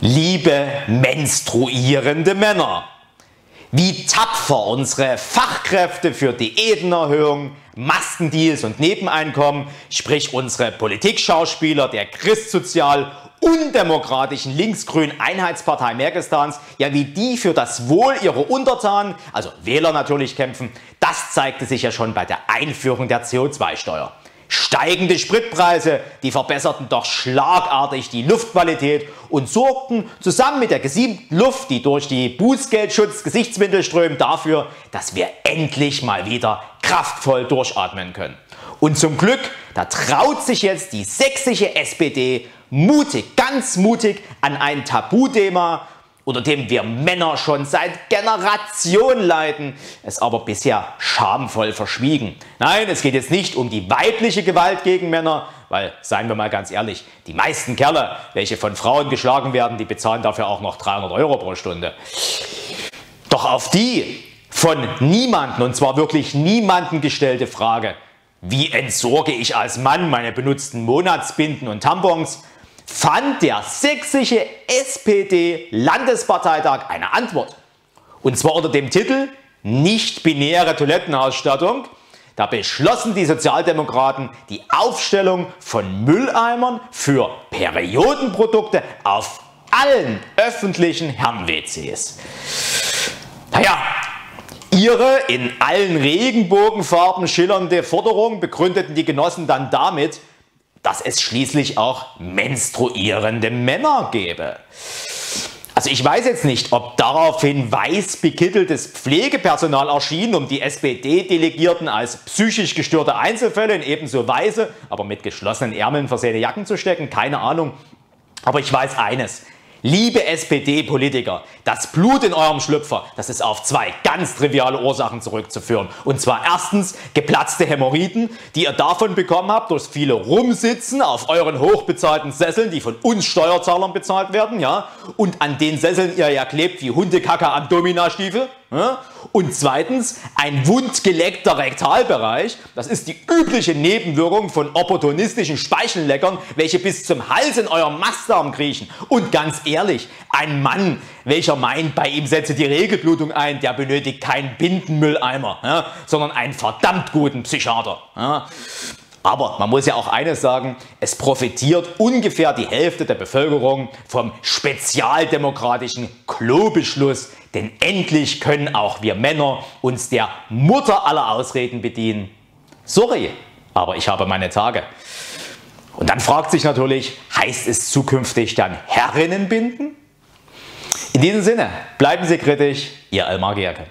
Liebe menstruierende Männer, wie tapfer unsere Fachkräfte für Diätenerhöhung, Maskendeals und Nebeneinkommen, sprich unsere Politikschauspieler der christsozial undemokratischen linksgrünen Einheitspartei Merkestans, ja wie die für das Wohl ihrer Untertanen, also Wähler natürlich kämpfen, das zeigte sich ja schon bei der Einführung der CO2-Steuer. Steigende Spritpreise, die verbesserten doch schlagartig die Luftqualität und sorgten zusammen mit der gesiebten Luft, die durch die Bußgeldschutz-Gesichtswindel strömt, dafür, dass wir endlich mal wieder kraftvoll durchatmen können. Und zum Glück, da traut sich jetzt die sächsische SPD mutig, ganz mutig an ein Tabuthema unter dem wir Männer schon seit Generationen leiden, es aber bisher schamvoll verschwiegen. Nein, es geht jetzt nicht um die weibliche Gewalt gegen Männer, weil, seien wir mal ganz ehrlich, die meisten Kerle, welche von Frauen geschlagen werden, die bezahlen dafür auch noch 300 Euro pro Stunde. Doch auf die von niemanden, und zwar wirklich niemanden gestellte Frage, wie entsorge ich als Mann meine benutzten Monatsbinden und Tampons, fand der sächsische SPD-Landesparteitag eine Antwort. Und zwar unter dem Titel Nicht-binäre Toilettenausstattung. Da beschlossen die Sozialdemokraten die Aufstellung von Mülleimern für Periodenprodukte auf allen öffentlichen Herren-WCs. Naja, ihre in allen Regenbogenfarben schillernde Forderung begründeten die Genossen dann damit, dass es schließlich auch menstruierende Männer gäbe. Also ich weiß jetzt nicht, ob daraufhin weiß bekitteltes Pflegepersonal erschien, um die SPD-Delegierten als psychisch gestörte Einzelfälle in ebenso weiße, aber mit geschlossenen Ärmeln versehene Jacken zu stecken, keine Ahnung. Aber ich weiß eines, Liebe SPD-Politiker, das Blut in eurem Schlüpfer, das ist auf zwei ganz triviale Ursachen zurückzuführen. Und zwar erstens geplatzte Hämorrhoiden, die ihr davon bekommen habt durch viele Rumsitzen auf euren hochbezahlten Sesseln, die von uns Steuerzahlern bezahlt werden, ja, und an den Sesseln ihr ja klebt wie Hundekacke am Dominastiefel. Und zweitens ein wundgeleckter Rektalbereich. Das ist die übliche Nebenwirkung von opportunistischen Speichelleckern, welche bis zum Hals in eurem Mastdarm kriechen. Und ganz ehrlich, ein Mann, welcher meint, bei ihm setze die Regelblutung ein, der benötigt keinen Bindenmülleimer, sondern einen verdammt guten Psychiater. Aber man muss ja auch eines sagen, es profitiert ungefähr die Hälfte der Bevölkerung vom spezialdemokratischen Klobeschluss, denn endlich können auch wir Männer uns der Mutter aller Ausreden bedienen. Sorry, aber ich habe meine Tage. Und dann fragt sich natürlich, heißt es zukünftig dann Herrinnen binden? In diesem Sinne, bleiben Sie kritisch, Ihr Elmar Gierke.